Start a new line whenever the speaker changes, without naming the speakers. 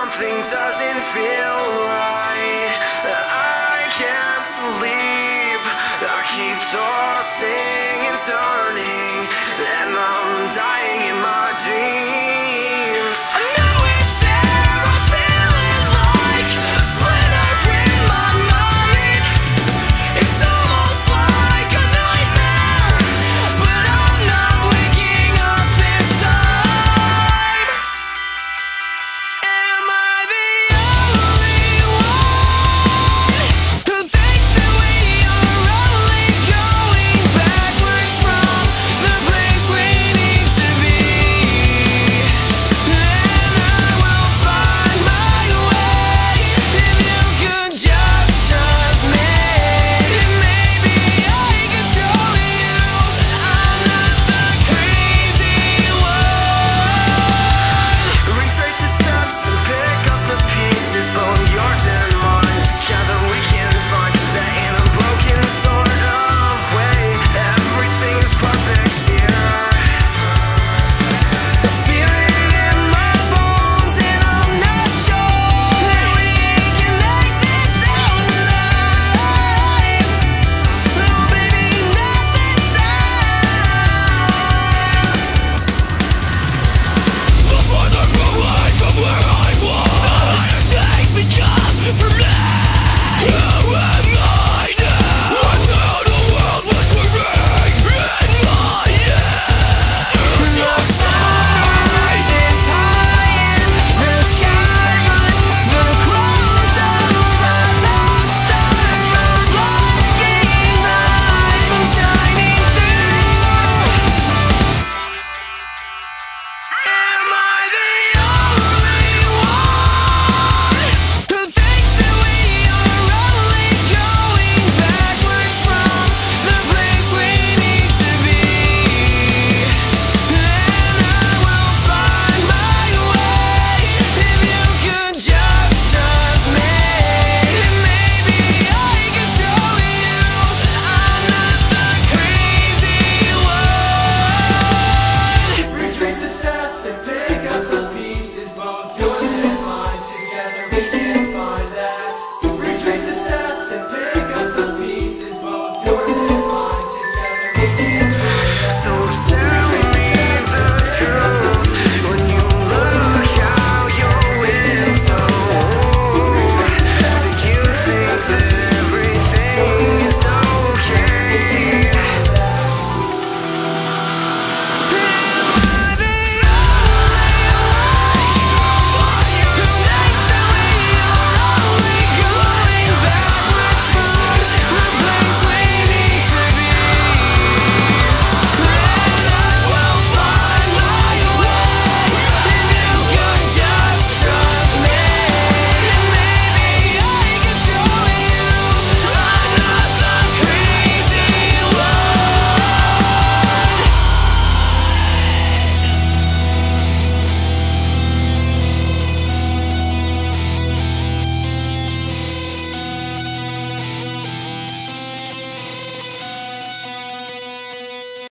Something doesn't feel right. I can't sleep. I keep tossing and turning, and I'm dying in my dreams.